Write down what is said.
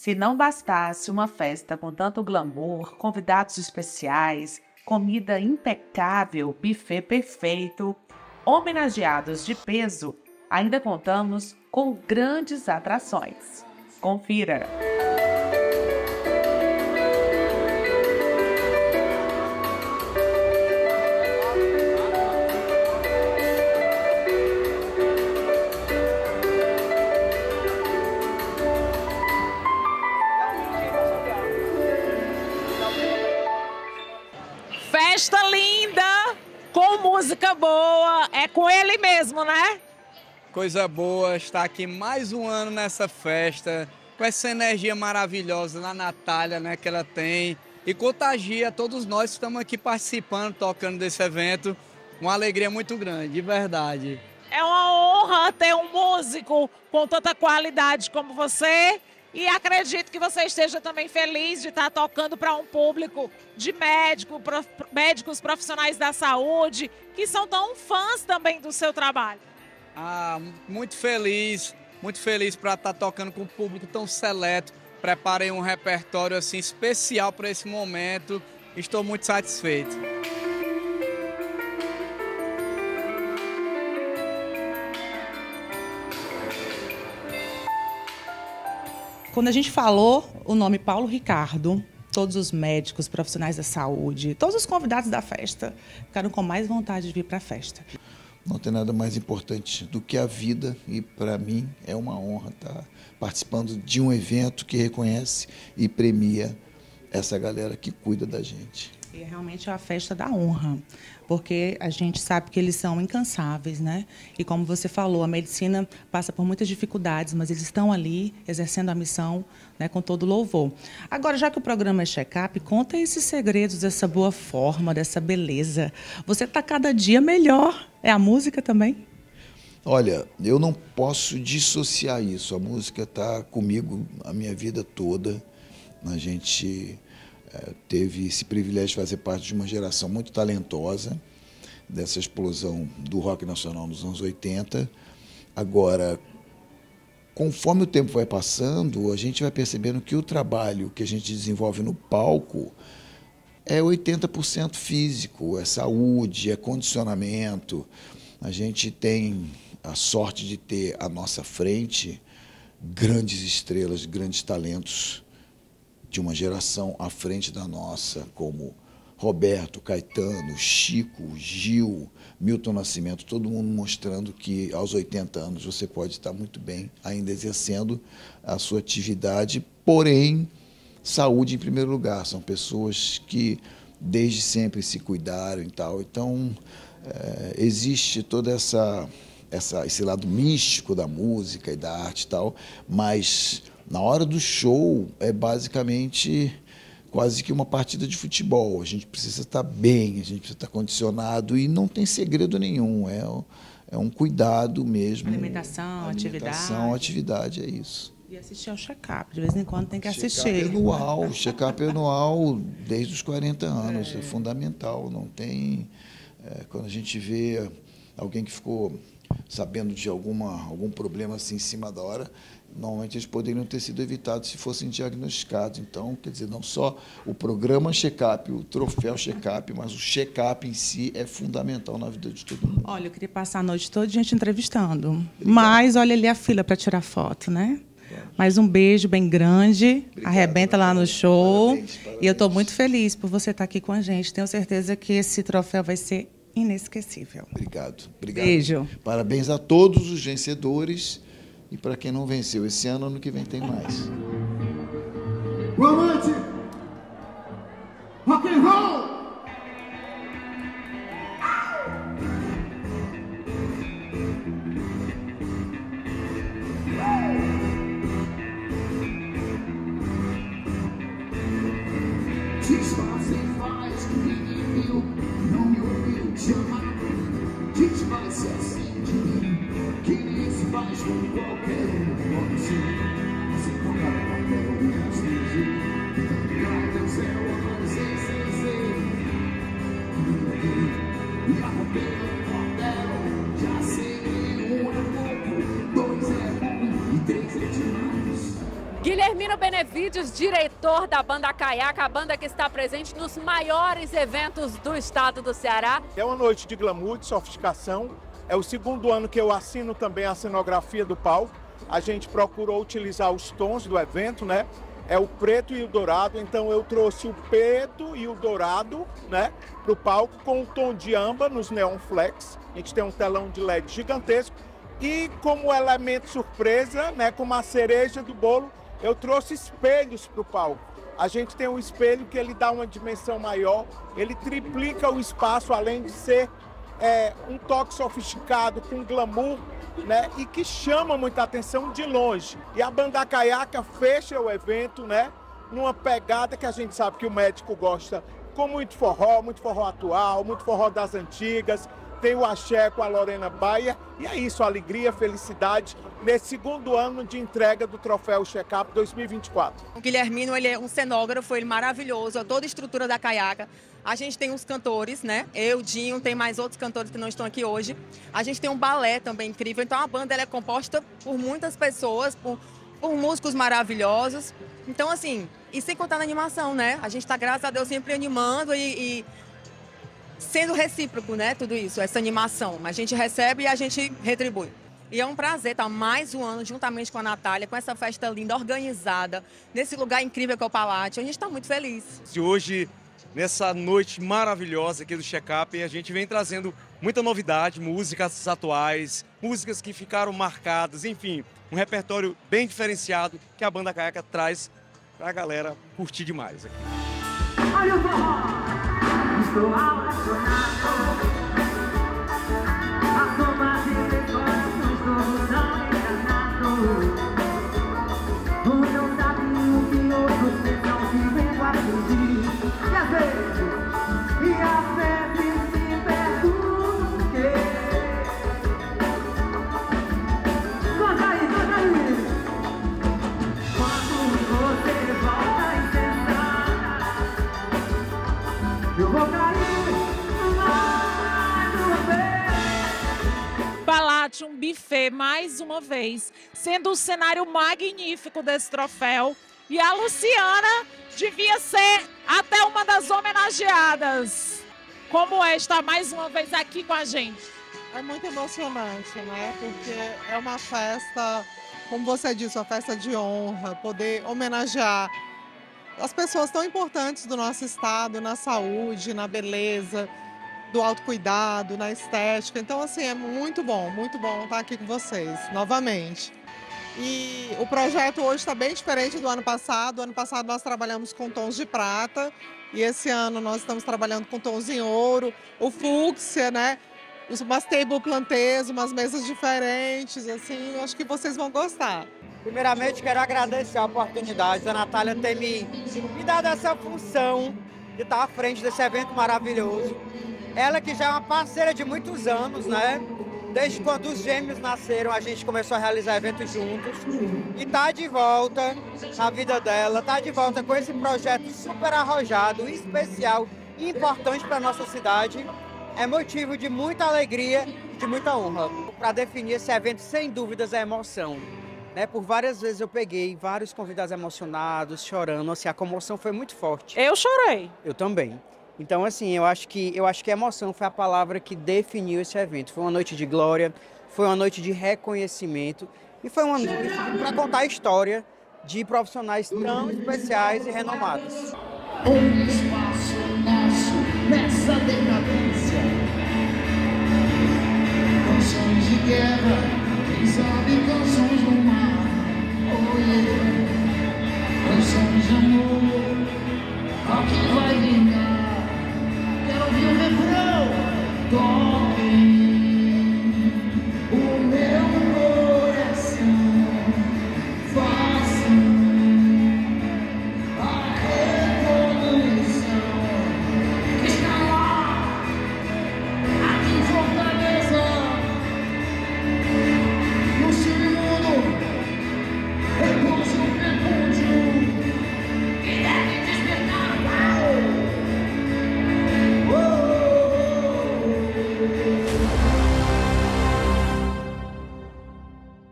Se não bastasse uma festa com tanto glamour, convidados especiais, comida impecável, buffet perfeito, homenageados de peso, ainda contamos com grandes atrações. Confira! Festa linda, com música boa, é com ele mesmo, né? Coisa boa estar aqui mais um ano nessa festa, com essa energia maravilhosa da Natália, né, que ela tem, e contagia todos nós que estamos aqui participando, tocando desse evento. Uma alegria muito grande, de verdade. É uma honra ter um músico com tanta qualidade como você. E acredito que você esteja também feliz de estar tocando para um público de médico, prof, médicos profissionais da saúde, que são tão fãs também do seu trabalho. Ah, muito feliz, muito feliz para estar tocando com um público tão seleto. Preparei um repertório assim especial para esse momento. Estou muito satisfeito. Quando a gente falou o nome Paulo Ricardo, todos os médicos, profissionais da saúde, todos os convidados da festa ficaram com mais vontade de vir para a festa. Não tem nada mais importante do que a vida e para mim é uma honra estar participando de um evento que reconhece e premia essa galera que cuida da gente. E é realmente a festa da honra, porque a gente sabe que eles são incansáveis, né? E como você falou, a medicina passa por muitas dificuldades, mas eles estão ali exercendo a missão né, com todo louvor. Agora, já que o programa é check-up, conta esses segredos dessa boa forma, dessa beleza. Você está cada dia melhor. É a música também? Olha, eu não posso dissociar isso. A música está comigo a minha vida toda. A gente é, teve esse privilégio de fazer parte de uma geração muito talentosa, dessa explosão do rock nacional nos anos 80. Agora, conforme o tempo vai passando, a gente vai percebendo que o trabalho que a gente desenvolve no palco é 80% físico, é saúde, é condicionamento. A gente tem a sorte de ter à nossa frente grandes estrelas, grandes talentos de uma geração à frente da nossa, como Roberto, Caetano, Chico, Gil, Milton Nascimento, todo mundo mostrando que aos 80 anos você pode estar muito bem ainda exercendo a sua atividade, porém, saúde em primeiro lugar. São pessoas que desde sempre se cuidaram e tal. Então, é, existe toda essa, essa esse lado místico da música e da arte e tal, mas na hora do show é basicamente quase que uma partida de futebol. A gente precisa estar bem, a gente precisa estar condicionado e não tem segredo nenhum. É, é um cuidado mesmo. Alimentação, Alimentação, atividade, atividade é isso. E assistir ao check-up. De vez em quando tem que Check-up assistir. anual, check-up anual desde os 40 anos, é, fundamental. Não tem. é, quando a gente vê alguém que ficou sabendo de alguma, algum problema assim em cima da hora, normalmente eles poderiam ter sido evitados se fossem diagnosticados. Então, quer dizer, não só o programa check-up, o troféu check-up, mas o check-up em si é fundamental na vida de todo mundo. Olha, eu queria passar a noite toda gente entrevistando. Mas olha ali a fila para tirar foto, né? Mais um beijo bem grande. Obrigado, Arrebenta lá no parabéns, show. parabéns, E eu estou parabéns. muito feliz por você estar aqui com a gente. Tenho certeza que esse troféu vai ser inesquecível. Obrigado. Obrigado. Beijo. Parabéns a todos os vencedores e para quem não venceu esse ano, ano que vem tem mais. Romance! Rock and roll! Nem se faz com qualquer. Como se você tocar no papel rastrejar. Cai do céu, amor, sem, sem, sem. A romper o cordel, já sei que pouco, dois bom três demais. Guilhermina Ramiro Benevides, diretor da banda Caiaca, a banda que está presente nos maiores eventos do estado do Ceará. É uma noite de glamour, de sofisticação. É o segundo ano que eu assino também a cenografia do palco. A gente procurou utilizar os tons do evento, né? É o preto e o dourado, então eu trouxe o preto e o dourado, né, para o palco com o tom de âmbar nos neon flex. A gente tem um telão de LED gigantesco e como elemento surpresa, né, como a cereja do bolo, eu trouxe espelhos para o palco. A gente tem um espelho que ele dá uma dimensão maior, ele triplica o espaço, além de ser é, um toque sofisticado, com glamour, né? E que chama muita atenção de longe. E a banda caiaca fecha o evento, né? Numa pegada que a gente sabe que o médico gosta com muito forró, muito forró atual, muito forró das antigas, tem o axé com a Lorena Baia. E é isso, alegria, felicidade nesse segundo ano de entrega do troféu Checkup 2024. O Guilhermino, ele é um cenógrafo, ele é maravilhoso, toda a estrutura da caiaca. A gente tem os cantores, né? Eu, Dinho, tem mais outros cantores que não estão aqui hoje. A gente tem um balé também incrível. Então a banda é composta por muitas pessoas, por, por músicos maravilhosos. Então, assim, e sem contar na animação, né? A gente está, graças a Deus, sempre animando e, e sendo recíproco, né? Tudo isso, essa animação. A gente recebe e a gente retribui. E é um prazer estar mais um ano juntamente com a Natália, com essa festa linda, organizada, nesse lugar incrível que é o Palácio. A gente está muito feliz. E hoje, nessa noite maravilhosa aqui do Check-up, a gente vem trazendo muita novidade, músicas atuais, músicas que ficaram marcadas, enfim, um repertório bem diferenciado que a banda Caiaca traz para a galera curtir demais aqui. Olha o forró! Estou um mais uma vez, sendo o cenário magnífico desse troféu. E a Luciana devia ser até uma das homenageadas. Como é estar mais uma vez aqui com a gente? É muito emocionante, né? Porque é uma festa, como você disse, uma festa de honra, poder homenagear as pessoas tão importantes do nosso estado, na saúde, na beleza, do autocuidado, na estética. Então, assim, é muito bom, muito bom estar aqui com vocês, novamente. E o projeto hoje está bem diferente do ano passado. O ano passado nós trabalhamos com tons de prata e esse ano nós estamos trabalhando com tons em ouro, o fúcsia, né? Umas table plantês, umas mesas diferentes, assim, eu acho que vocês vão gostar. Primeiramente, quero agradecer a oportunidade da Natália ter me, me dado essa função de estar à frente desse evento maravilhoso. Ela que já é uma parceira de muitos anos, né? Desde quando os gêmeos nasceram, a gente começou a realizar eventos juntos. E tá de volta na vida dela, tá de volta com esse projeto super arrojado, especial e importante para nossa cidade. É motivo de muita alegria e de muita honra. Para definir esse evento, sem dúvidas, é emoção. Né? Por várias vezes eu peguei vários convidados emocionados, chorando, assim, a comoção foi muito forte. Eu chorei. Eu também. Então, assim, eu acho que eu acho que a emoção foi a palavra que definiu esse evento. Foi uma noite de glória, foi uma noite de reconhecimento e foi uma noite para contar a história de profissionais tão especiais e renomados. Um espaço nosso nessa decadência. Canções de guerra, quem sabe canções do mar. Oh, yeah. Canções de amor, ao que vai vir.